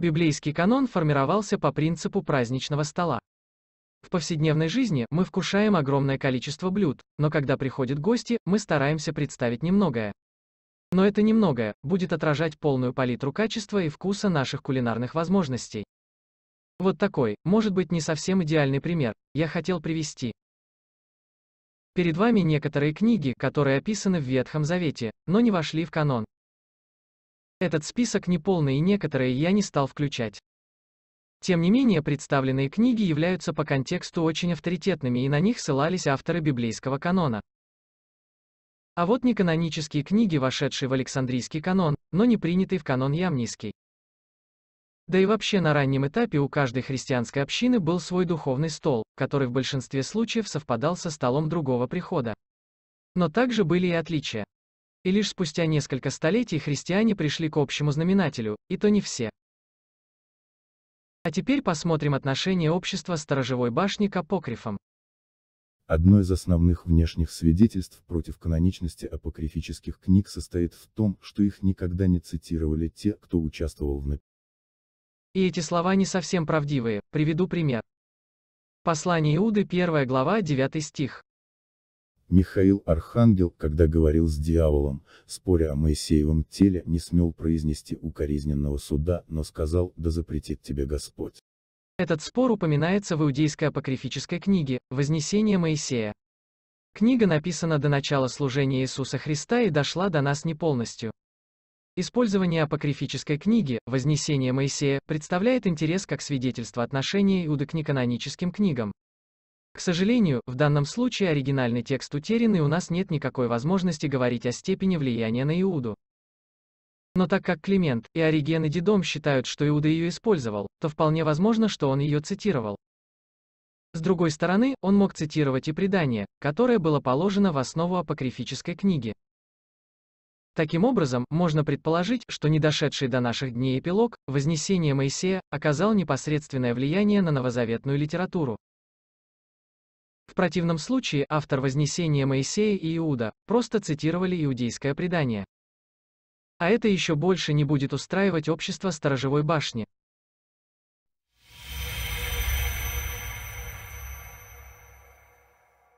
Библейский канон формировался по принципу праздничного стола. В повседневной жизни мы вкушаем огромное количество блюд, но когда приходят гости, мы стараемся представить немногое. Но это немногое будет отражать полную палитру качества и вкуса наших кулинарных возможностей. Вот такой, может быть не совсем идеальный пример, я хотел привести. Перед вами некоторые книги, которые описаны в Ветхом Завете, но не вошли в канон. Этот список неполный и некоторые я не стал включать. Тем не менее, представленные книги являются по контексту очень авторитетными и на них ссылались авторы библейского канона. А вот неканонические книги, вошедшие в Александрийский канон, но не принятые в канон Ямнийский. Да и вообще на раннем этапе у каждой христианской общины был свой духовный стол, который в большинстве случаев совпадал со столом другого прихода. Но также были и отличия. И лишь спустя несколько столетий христиане пришли к общему знаменателю, и то не все. А теперь посмотрим отношение общества сторожевой башни к апокрифам. Одно из основных внешних свидетельств против каноничности апокрифических книг состоит в том, что их никогда не цитировали те, кто участвовал в написании. И эти слова не совсем правдивые, приведу пример. Послание Иуды, 1 глава, 9 стих. Михаил Архангел, когда говорил с дьяволом, споря о Моисеевом теле, не смел произнести укоризненного суда, но сказал, да запретит тебе Господь. Этот спор упоминается в иудейской апокрифической книге «Вознесение Моисея». Книга написана до начала служения Иисуса Христа и дошла до нас не полностью. Использование апокрифической книги «Вознесение Моисея» представляет интерес как свидетельство отношения Иуды к неканоническим книгам. К сожалению, в данном случае оригинальный текст утерян и у нас нет никакой возможности говорить о степени влияния на Иуду. Но так как Климент и Ориген и Дидом считают, что Иуда ее использовал, то вполне возможно, что он ее цитировал. С другой стороны, он мог цитировать и предание, которое было положено в основу апокрифической книги. Таким образом, можно предположить, что недошедший до наших дней эпилог, Вознесение Моисея, оказал непосредственное влияние на новозаветную литературу. В противном случае автор Вознесения Моисея и Иуда просто цитировали иудейское предание. А это еще больше не будет устраивать общество сторожевой башни.